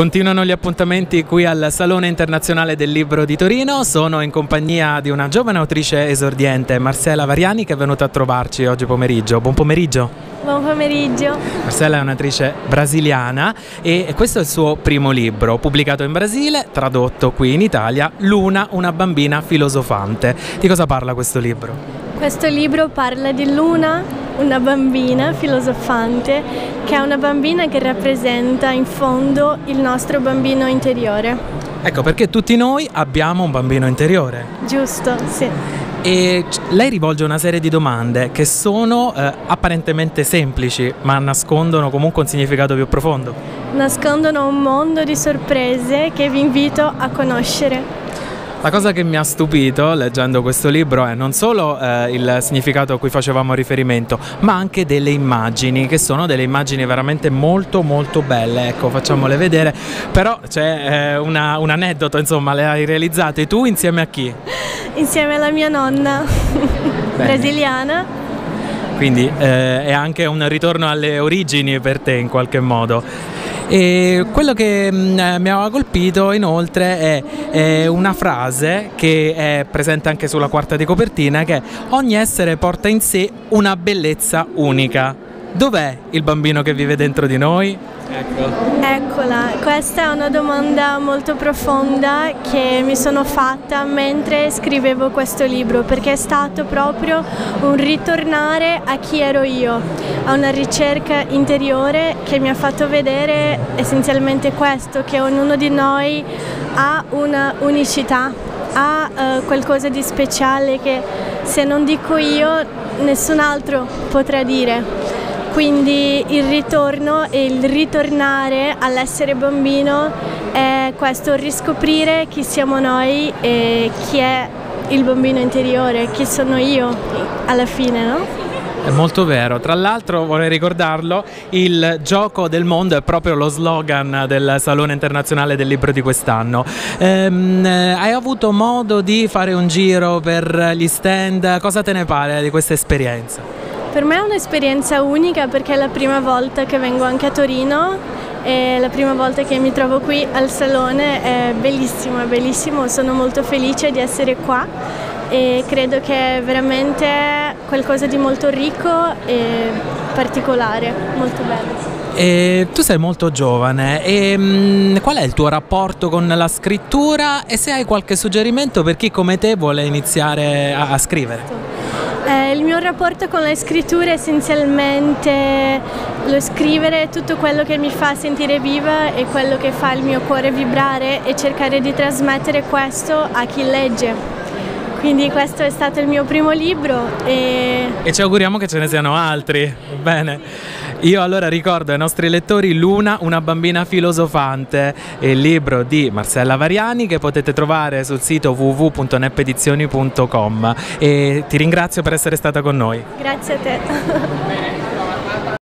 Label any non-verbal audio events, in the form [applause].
Continuano gli appuntamenti qui al Salone Internazionale del Libro di Torino. Sono in compagnia di una giovane autrice esordiente, Marcella Variani, che è venuta a trovarci oggi pomeriggio. Buon pomeriggio. Buon pomeriggio. Marcella è un'attrice brasiliana e questo è il suo primo libro, pubblicato in Brasile, tradotto qui in Italia, Luna, una bambina filosofante. Di cosa parla questo libro? Questo libro parla di Luna, una bambina filosofante, che è una bambina che rappresenta in fondo il nostro bambino interiore. Ecco, perché tutti noi abbiamo un bambino interiore. Giusto, sì. E lei rivolge una serie di domande che sono eh, apparentemente semplici, ma nascondono comunque un significato più profondo. Nascondono un mondo di sorprese che vi invito a conoscere. La cosa che mi ha stupito leggendo questo libro è non solo eh, il significato a cui facevamo riferimento, ma anche delle immagini, che sono delle immagini veramente molto molto belle. Ecco, facciamole vedere. Però c'è eh, una, un aneddoto, insomma, le hai realizzate tu insieme a chi? Insieme alla mia nonna [laughs] brasiliana. Quindi eh, è anche un ritorno alle origini per te in qualche modo. E quello che mm, mi aveva colpito inoltre è, è, una frase che è presente anche sulla quarta di copertina che è ogni essere porta in sé una bellezza unica. Dov'è il bambino che vive dentro di noi? Ecco. Eccola, questa è una domanda molto profonda che mi sono fatta mentre scrivevo questo libro perché è stato proprio un ritornare a chi ero io, a una ricerca interiore che mi ha fatto vedere essenzialmente questo, che ognuno di noi ha una unicità, ha uh, qualcosa di speciale che se non dico io nessun altro potrà dire. Quindi il ritorno e il ritornare all'essere bambino è questo, riscoprire chi siamo noi e chi è il bambino interiore, chi sono io alla fine, no? È molto vero, tra l'altro vorrei ricordarlo, il gioco del mondo è proprio lo slogan del Salone Internazionale del Libro di quest'anno. Ehm, hai avuto modo di fare un giro per gli stand, cosa te ne pare di questa esperienza? Per me è un'esperienza unica perché è la prima volta che vengo anche a Torino è la prima volta che mi trovo qui al salone, è bellissimo, è bellissimo, sono molto felice di essere qua e credo che è veramente qualcosa di molto ricco e particolare, molto bello. E tu sei molto giovane, e, mh, mm, qual è il tuo rapporto con la scrittura e se hai qualche suggerimento per chi come te vuole iniziare a, a scrivere? Eh, il mio rapporto con la scrittura è essenzialmente lo scrivere tutto quello che mi fa sentire viva e quello che fa il mio cuore vibrare e cercare di trasmettere questo a chi legge. Quindi questo è stato il mio primo libro e... E ci auguriamo che ce ne siano altri. Bene. Io allora ricordo ai nostri lettori Luna, una bambina filosofante, il libro di Marcella Variani che potete trovare sul sito www.neppedizioni.com e ti ringrazio per essere stata con noi. Grazie a te. [laughs]